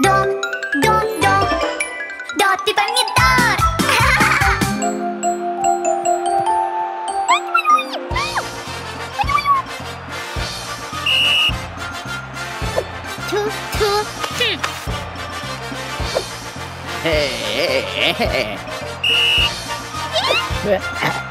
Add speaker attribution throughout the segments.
Speaker 1: Дот, дот, дот, дот, ты помидор!
Speaker 2: Hey, hey, hey.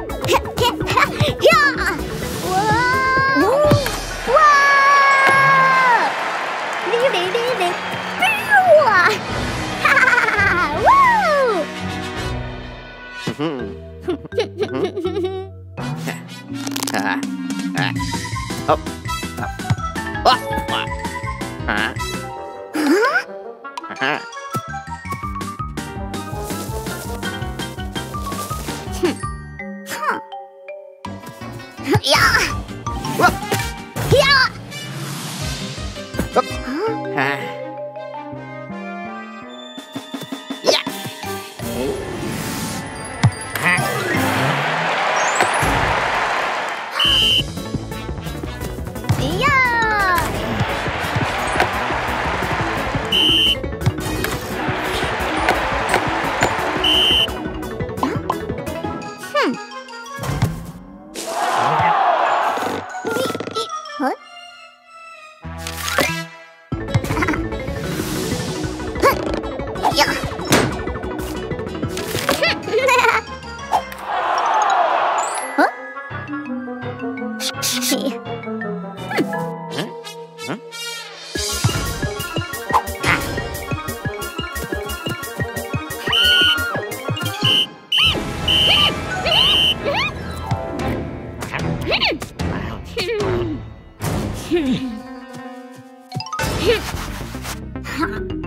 Speaker 2: up, up. Ah, wow. Hả? Hả?
Speaker 1: Yeah.
Speaker 2: Up.
Speaker 1: Yeah.
Speaker 2: Up. Hả? Yeah. Hả?
Speaker 1: Hả? Oh!